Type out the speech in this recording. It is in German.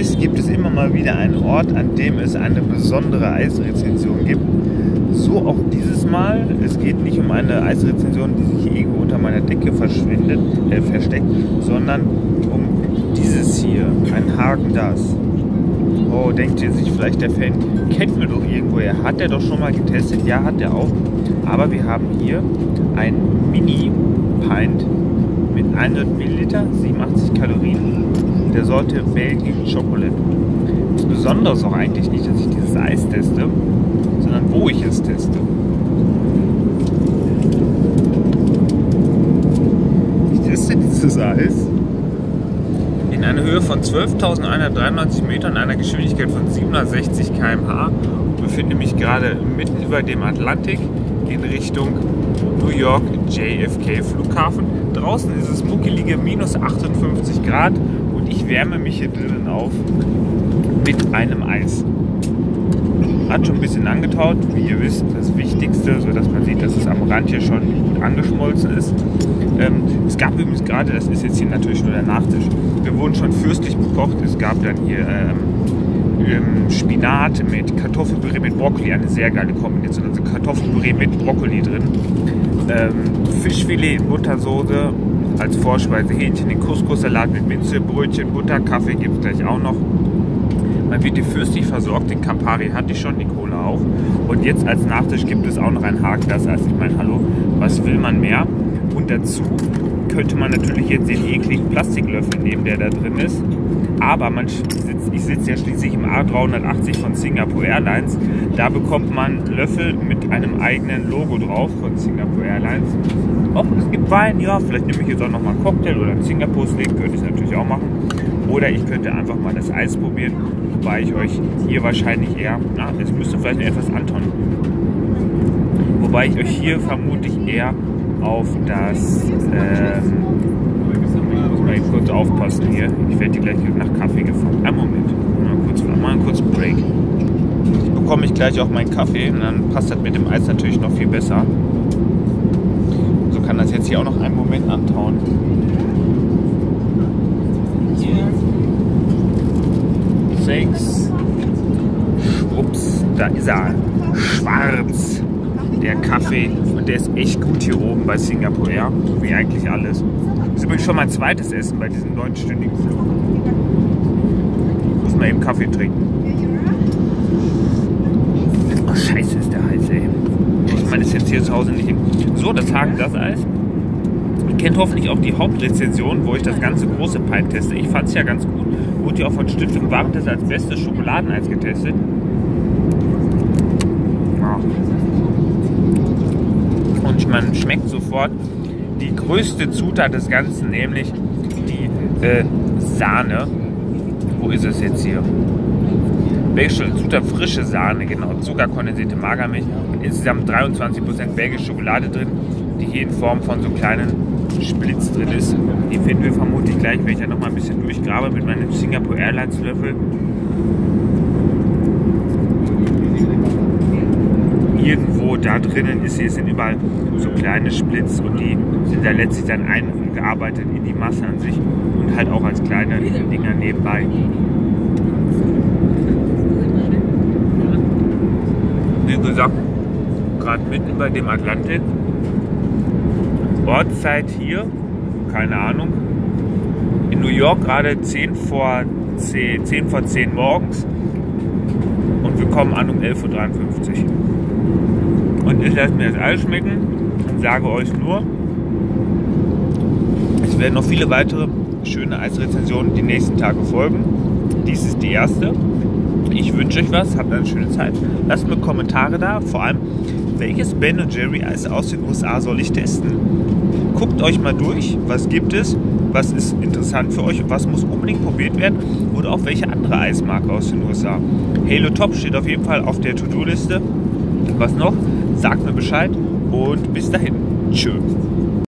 Gewiss gibt es immer mal wieder einen Ort, an dem es eine besondere Eisrezension gibt. So auch dieses Mal. Es geht nicht um eine Eisrezension, die sich irgendwo unter meiner Decke verschwindet, äh, versteckt, sondern um dieses hier, ein Hagen das. Oh, denkt ihr sich vielleicht, der Fan kennt mir doch irgendwoher. Hat er doch schon mal getestet? Ja, hat er auch. Aber wir haben hier ein Mini-Pint mit 100 Milliliter, 87 Kalorien, der Sorte Belgian Chocolate. Das Besondere ist auch eigentlich nicht, dass ich dieses Eis teste, sondern wo ich es teste. Ich teste dieses Eis in einer Höhe von 12.193 Metern, einer Geschwindigkeit von 760 km/h und befinde mich gerade mitten über dem Atlantik in Richtung New York JFK Flughafen. Draußen ist es muckelige minus 58 Grad und ich wärme mich hier drinnen auf mit einem Eis. Hat schon ein bisschen angetaut, wie ihr wisst, das Wichtigste, sodass man sieht, dass es am Rand hier schon gut angeschmolzen ist. Ähm, es gab übrigens gerade, das ist jetzt hier natürlich nur der Nachtisch, wir wurden schon fürstlich bekocht. Es gab dann hier ähm, ähm, Spinat mit Kartoffelpüree mit Brokkoli, eine sehr geile Kombination. Also Kartoffelpüree mit Brokkoli drin. Ähm, Fischfilet in Buttersoße als Vorspeise, Hähnchen in Couscous-Salat mit Minze, Brötchen, Butter, Kaffee gibt es gleich auch noch. Man wird die fürstlich versorgt, den Campari hatte ich schon, die Cola auch. Und jetzt als Nachtisch gibt es auch noch ein Haken, das heißt, ich meine, hallo, was will man mehr? Und dazu könnte man natürlich jetzt den ekligen Plastiklöffel nehmen, der da drin ist. Aber man sitzt, ich sitze ja schließlich im A380 von Singapore Airlines. Da bekommt man Löffel mit einem eigenen Logo drauf von Singapore Airlines. Och, es gibt Wein, ja, vielleicht nehme ich jetzt auch noch mal einen Cocktail oder einen Singapore Steak, könnte ich natürlich auch machen. Oder ich könnte einfach mal das Eis probieren, wobei ich euch hier wahrscheinlich eher, na, es müsste vielleicht etwas anton. Wobei ich euch hier vermutlich eher auf das, mal eben kurz aufpassen hier, ich werde hier gleich nach Kaffee gefahren. Einen Moment, mal kurz, mal einen kurzen Break. Jetzt bekomme ich gleich auch meinen Kaffee und dann passt das mit dem Eis natürlich noch viel besser. So kann das jetzt hier auch noch einen Moment antauen. Sechs. Schwupps, da ist er. Schwarz. Der Kaffee. Und der ist echt gut hier oben bei Singapore Air. So wie eigentlich alles. Das ist übrigens schon mein zweites Essen bei diesem neunstündigen Flug. Muss mal eben Kaffee trinken. Oh, scheiße ist der heiß, ey. Ich meine, ist jetzt hier zu Hause nicht. So, das Hagen das Eis. Ihr kennt hoffentlich auch die Hauptrezension, wo ich das ganze große Pint teste. Ich fand es ja ganz gut. Wurde ja auch von Stiftung Warentest als bestes Schokoladeneis getestet. Ja. Und man schmeckt sofort die größte Zutat des Ganzen, nämlich die äh, Sahne. Wo ist es jetzt hier? Belgische Zutat frische Sahne, genau. Zuckerkondensierte Magermilch und insgesamt 23% belgische Schokolade drin, die hier in Form von so kleinen Splitz drin ist. Die finden wir vermutlich gleich, wenn ich ja noch mal ein bisschen durchgrabe mit meinem Singapore Airlines Löffel. Irgendwo da drinnen ist, hier sind überall so kleine Splits und die sind da letztlich dann eingearbeitet in die Masse an sich und halt auch als kleine Dinger nebenbei. Wie gesagt, gerade mitten bei dem Atlantik Ortszeit hier, keine Ahnung. In New York gerade 10 vor 10, 10 vor 10 morgens und wir kommen an um 11.53 Uhr. Ich lasse mir das alles schmecken und sage euch nur, es werden noch viele weitere schöne Eisrezensionen die nächsten Tage folgen. Dies ist die erste. Ich wünsche euch was, habt eine schöne Zeit. Lasst mir Kommentare da, vor allem welches Ben Jerry Eis aus den USA soll ich testen? Guckt euch mal durch, was gibt es, was ist interessant für euch und was muss unbedingt probiert werden oder auch welche andere Eismarke aus den USA. Halo Top steht auf jeden Fall auf der To-Do-Liste. Was noch? Sagt mir Bescheid und bis dahin. Tschüss.